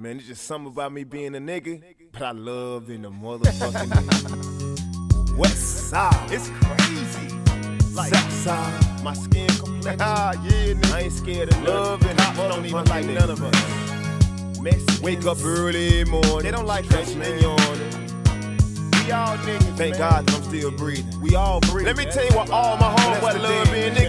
Man, it's just something about me being a nigga, but I love being a motherfucking nigga. West side, It's crazy. Like, south side, my skin complexion. ah, yeah, nigga. I ain't scared of love and Cops don't even like none of us. Mexicans, Wake up early morning. They don't like us, man. We all niggas. Thank man. God that I'm still breathing. We all breathe. Let me tell you what all my homeboys love being niggas.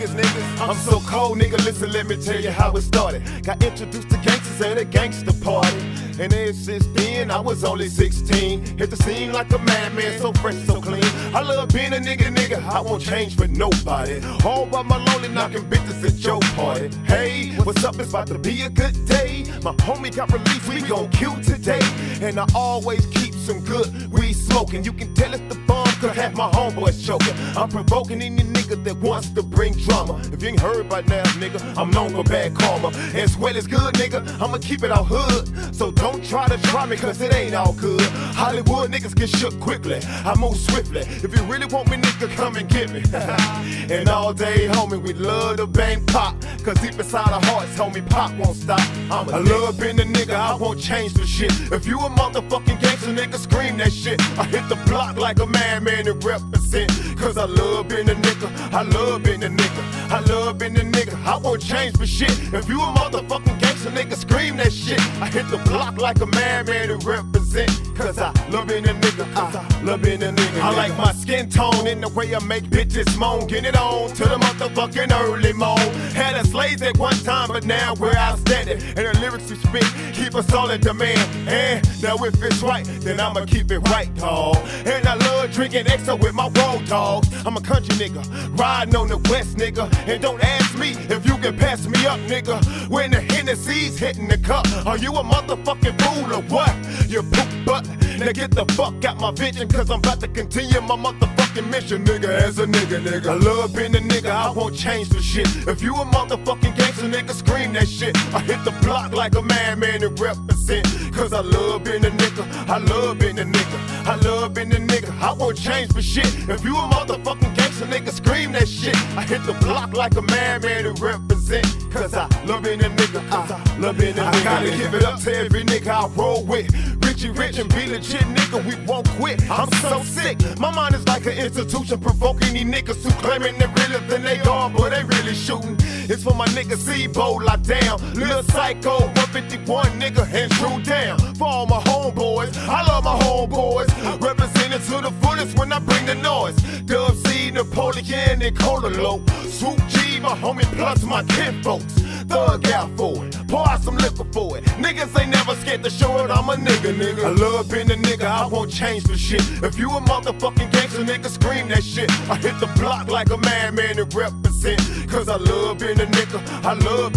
I'm so cold, nigga. Listen, let me tell you how it started. Got introduced to gangsters at a gangster party. And ever since then, I was only 16. Hit the scene like a madman, so fresh, so clean. I love being a nigga, nigga. I won't change for nobody. All by my lonely, knocking bitches at your party. Hey, what's up? It's about to be a good day. My homie got released, we gon' kill today. And I always keep some good weed smoking. You can tell it's the bomb, cause half my homeboys choking. I'm provoking any nigga that wants to bring drama. If you ain't heard by now, nigga, I'm known for bad karma. As well as good, nigga, I'ma keep it out hood. So don't try to try me, cause it ain't all good. Hollywood niggas get shook quickly. I move swiftly. If you really want me, nigga, come and get me. and all day, homie, we love to bang pop. Cause deep inside our hearts, homie, pop won't stop. I'm a I love being a nigga, I won't change for shit. If you a motherfucking gangster, nigga, scream that shit. I hit the block like a madman and represent. Cause I love being a nigga, I love being a nigga. I love being a nigga, I won't change for shit. If you a motherfucking gangster, nigga, scream that shit. I hit the block like a madman and represent. Cause I love being a nigga, uh, I love being a nigga. I like my skin tone and the way I make bitches moan. Get it on to the motherfucking early moan. Had us slaves at one time, but now we're outstanding. And the lyrics we spit keep us all in demand. And now if it's right, then I'ma keep it right, dawg. And I love drinking extra with my road dogs. I'm a country nigga, riding on the west nigga. And don't ask me if you can pass me up, nigga. When the Hennessy's hitting the cup, are you a motherfucking fool or what? You poop butt. Now get the fuck out my vision, cause I'm about to continue my motherfucking mission, nigga. As a nigga, nigga. I love being a nigga, I won't change for shit. If you a motherfucking gangster, nigga, scream that shit. I hit the block like a madman and represent. Cause I love being a nigga, I love being a nigga. I love being a nigga, I won't change for shit. If you a motherfucking gangster, nigga, scream that shit. I hit the block like a madman and represent. Cause I love being a nigga, uh, I love being a nigga. I gotta give it up to every nigga I roll with. Richie Rich and be legit, nigga, we won't quit. I'm so sick. My mind is like an institution, provoking these niggas who claiming they're realer than they are, but they really shooting. It's for my nigga C-Bo locked down. Lil Psycho, 151 nigga, and true down. For all my homeboys, I love my homeboys. Representing to the fullest when I bring the noise. Dub C, Napoleon, and Cola Low. Swoop G, my homie, plus my kid folks. Thug out for it, pour out some liquor for it. Niggas ain't never scared to show it, I'm a nigga, nigga. I love being a nigga, I won't change for shit. If you a motherfucking gangster, nigga, scream that shit. I hit the block like a madman and represent. Cause I love being a nigga, I love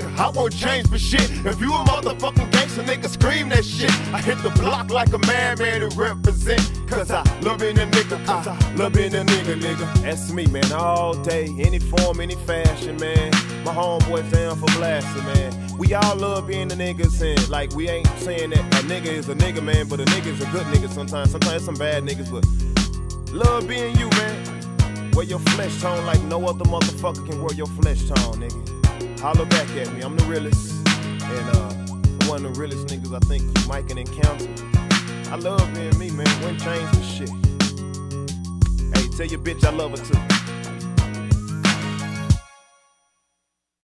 nigga, I won't change for shit. If you a motherfucking gangster, nigga, scream that shit. I hit the block like a madman and represent. Cause I love being a nigga, cause I love being a nigga, nigga. That's me, man, all day, any form, any fashion, man. My homeboys down for blasting, man. We all love being the niggas, and like we ain't saying that a nigga is a nigga, man, but a nigga is a good nigga sometimes. Sometimes some bad niggas, but love being you, man. Wear your flesh tone like no other motherfucker can wear your flesh tone, nigga. Holler back at me, I'm the realest, and uh, one of the realest niggas I think you might can encounter. I love being me, man. Wouldn't change for shit. Hey, tell your bitch I love her too.